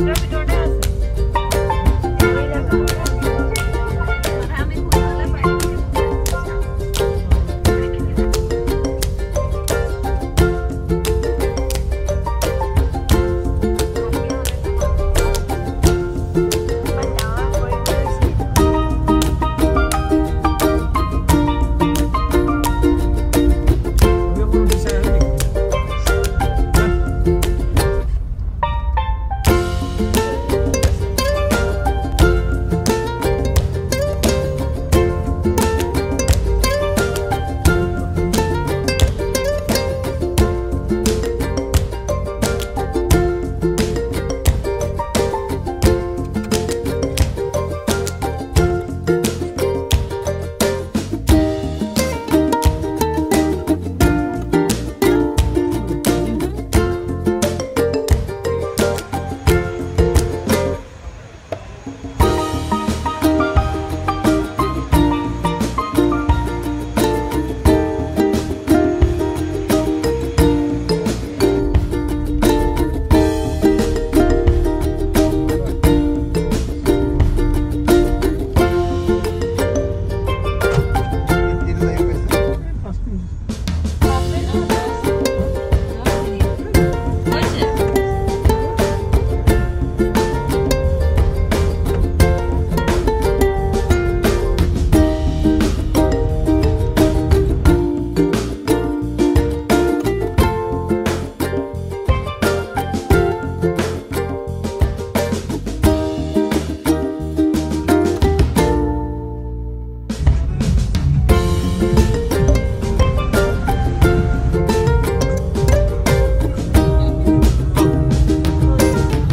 Another